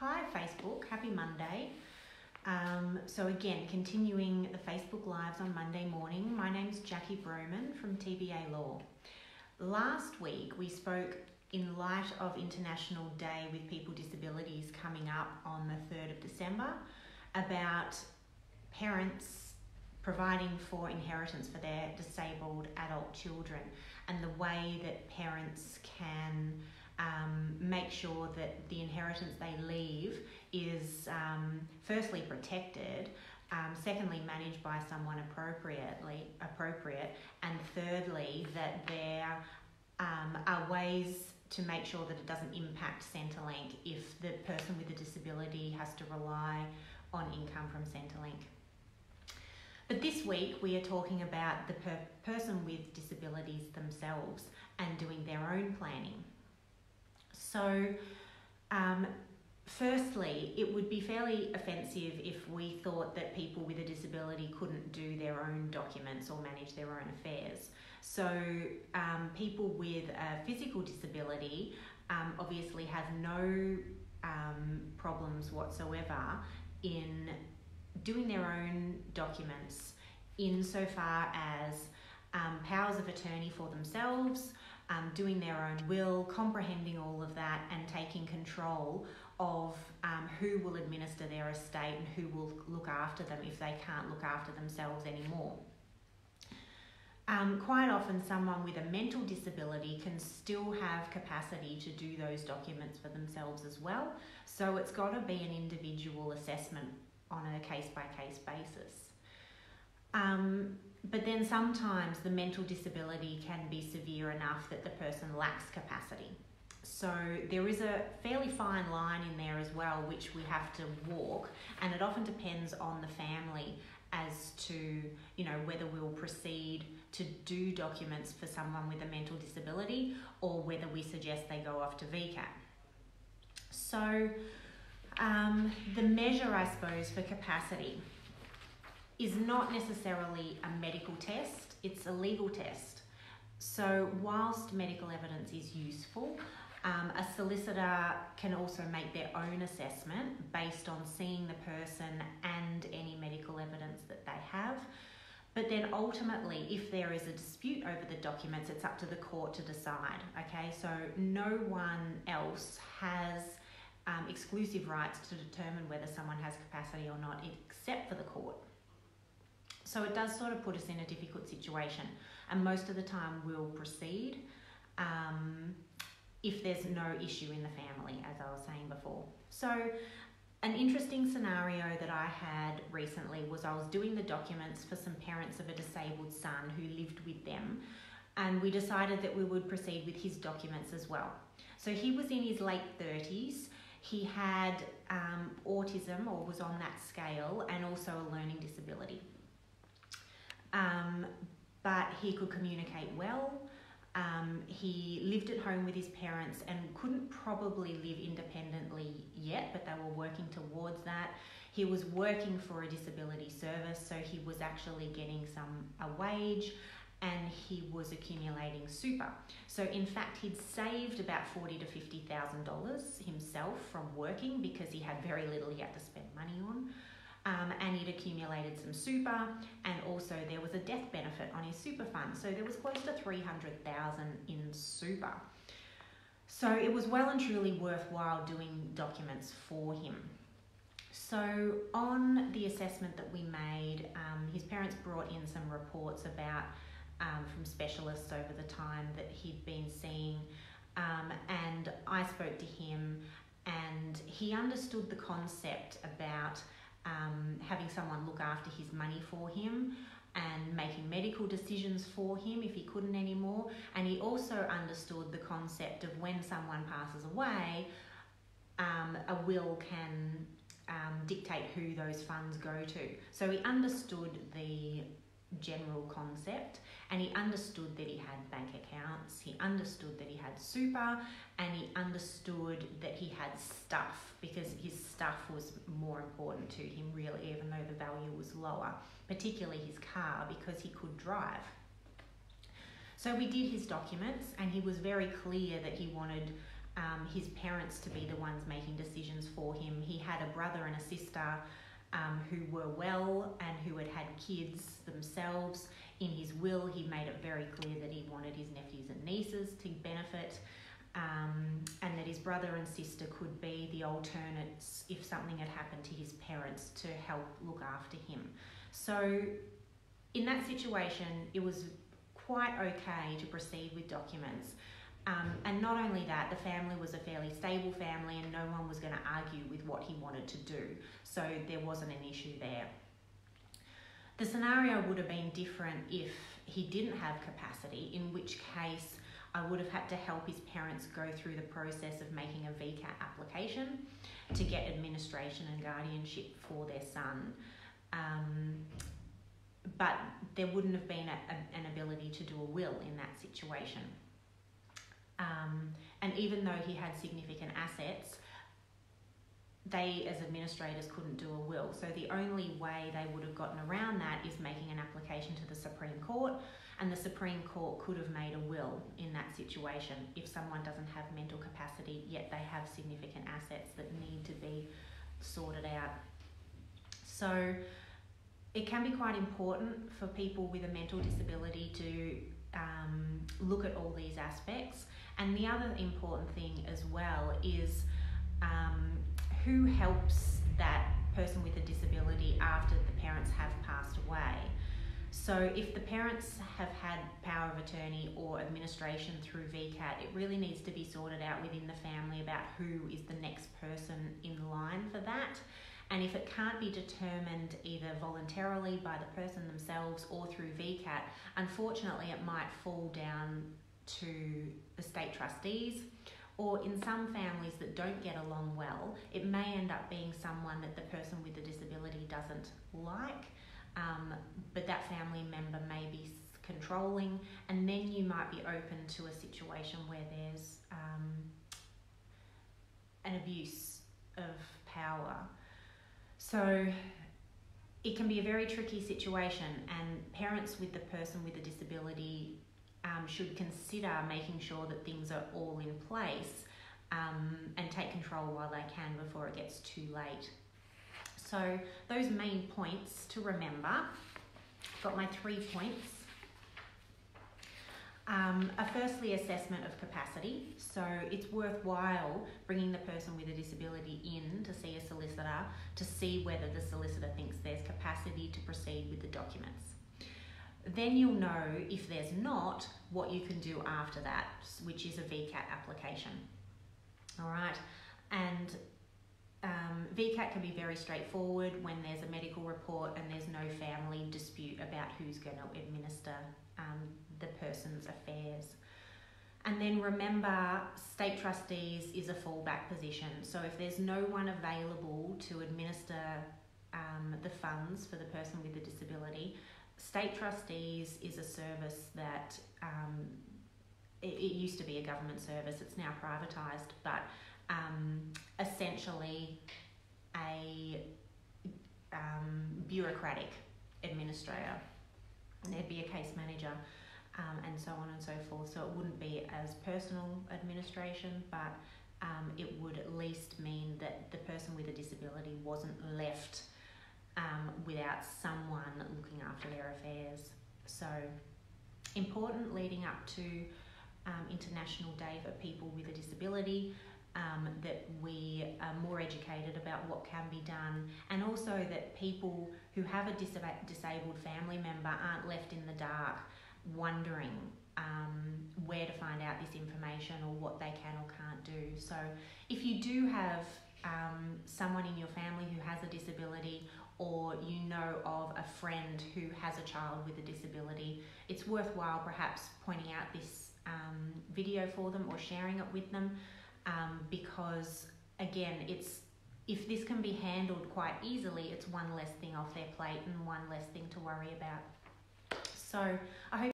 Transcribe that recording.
Hi, Facebook. Happy Monday. Um, so, again, continuing the Facebook Lives on Monday morning, my name's Jackie Broman from TBA Law. Last week we spoke in light of International Day with People Disabilities coming up on the 3rd of December about parents providing for inheritance for their disabled adult children and the way that parents can um, make sure that the inheritance they leave is um, firstly protected, um, secondly managed by someone appropriately appropriate, and thirdly that there um, are ways to make sure that it doesn't impact Centrelink if the person with a disability has to rely on income from Centrelink. But this week we are talking about the per- person with disabilities themselves and doing their own planning. So, um, firstly, it would be fairly offensive if we thought that people with a disability couldn't do their own documents or manage their own affairs. So, um, people with a physical disability um, obviously have no um, problems whatsoever in doing their own documents insofar as um, powers of attorney for themselves, um, doing their own will, comprehending all of that, and taking control of um, who will administer their estate and who will look after them if they can't look after themselves anymore. Um, quite often, someone with a mental disability can still have capacity to do those documents for themselves as well. So it's got to be an individual assessment on a case by case basis. Um, but then sometimes the mental disability can be severe enough that the person lacks capacity. So there is a fairly fine line in there as well, which we have to walk, and it often depends on the family as to you know whether we'll proceed to do documents for someone with a mental disability or whether we suggest they go off to VCAT. So um, the measure, I suppose, for capacity is not necessarily a medical test, it's a legal test. So, whilst medical evidence is useful, um, a solicitor can also make their own assessment based on seeing the person and any medical evidence that they have. But then ultimately, if there is a dispute over the documents, it's up to the court to decide. Okay, so no one else has um, exclusive rights to determine whether someone has capacity or not, except for the court. So it does sort of put us in a difficult situation, and most of the time we'll proceed um, if there's no issue in the family, as I was saying before. So, an interesting scenario that I had recently was I was doing the documents for some parents of a disabled son who lived with them, and we decided that we would proceed with his documents as well. So, he was in his late 30s he had um, autism or was on that scale and also a learning disability. Um, but he could communicate well. Um, he lived at home with his parents and couldn't probably live independently yet, but they were working towards that. He was working for a disability service, so he was actually getting some a wage and he was accumulating super. So in fact, he'd saved about forty to fifty thousand dollars himself from working because he had very little he had to spend money on. Um, and he'd accumulated some super, and also there was a death benefit on his super fund. So there was close to three hundred thousand in super. So it was well and truly worthwhile doing documents for him. So on the assessment that we made, um, his parents brought in some reports about um, from specialists over the time that he'd been seeing. Um, and I spoke to him, and he understood the concept about um, having someone look after his money for him and making medical decisions for him if he couldn't anymore. And he also understood the concept of when someone passes away, um, a will can um, dictate who those funds go to. So he understood the general concept and he understood that he had bank accounts, he understood that he had super, and he understood that he had stuff because his stuff was more important to him, really, even though the value was lower, particularly his car because he could drive. So we did his documents, and he was very clear that he wanted um, his parents to be the ones making decisions for him. He had a brother and a sister um, who were well and who had had kids themselves. In his will, he made it very clear that he wanted his nephews and nieces to benefit. Um, and that his brother and sister could be the alternates if something had happened to his parents to help look after him. So, in that situation, it was quite okay to proceed with documents. Um, and not only that, the family was a fairly stable family and no one was going to argue with what he wanted to do. So there wasn't an issue there. The scenario would have been different if he didn't have capacity, in which case I would have had to help his parents go through the process of making a VCAT application to get administration and guardianship for their son. Um, but there wouldn't have been a, a, an ability to do a will in that situation. Um, and even though he had significant assets, they as administrators couldn't do a will. So the only way they would have gotten around that is making an application to the Supreme Court, and the Supreme Court could have made a will in that situation if someone doesn't have mental capacity yet they have significant assets that need to be sorted out. So it can be quite important for people with a mental disability to um, look at all these aspects. And the other important thing as well is um, who helps that person with a disability after the parents have passed away. So, if the parents have had power of attorney or administration through VCAT, it really needs to be sorted out within the family about who is the next person in line for that. And if it can't be determined either voluntarily by the person themselves or through VCAT, unfortunately, it might fall down to the state trustees. Or in some families that don't get along well, it may end up being someone that the person with the disability doesn't like, um, but that family member may be controlling, and then you might be open to a situation where there's um, an abuse of power. So it can be a very tricky situation, and parents with the person with a disability um, should consider making sure that things are all in place um, and take control while they can before it gets too late. So, those main points to remember. Got my three points. Um, a firstly assessment of capacity. So it's worthwhile bringing the person with a disability in to see a solicitor to see whether the solicitor thinks there's capacity to proceed with the documents. Then you'll know if there's not what you can do after that, which is a VCAT application. All right, and um, VCAT can be very straightforward when there's a medical report and there's no family dispute about who's going to administer um, person's affairs. And then remember, state trustees is a fallback position. So if there's no one available to administer um, the funds for the person with a disability, state trustees is a service that um, it, it, used to be a government service, it's now privatised, but um, essentially a um, bureaucratic administrator. And there'd be a case manager um, and so on and so forth. So it wouldn't be as personal administration, but um, it would at least mean that the person with a disability wasn't left um, without someone looking after their affairs. So important leading up to um, International Day for People with a Disability. Um, that we are more educated about what can be done, and also that people who have a disabled family member aren't left in the dark wondering um, where to find out this information or what they can or can't do. So, if you do have um, someone in your family who has a disability or you know of a friend who has a child with a disability, it's worthwhile perhaps pointing out this um, video for them or sharing it with them um, because, again, it's if this can be handled quite easily, it's one less thing off their plate and one less thing to worry about. So I hope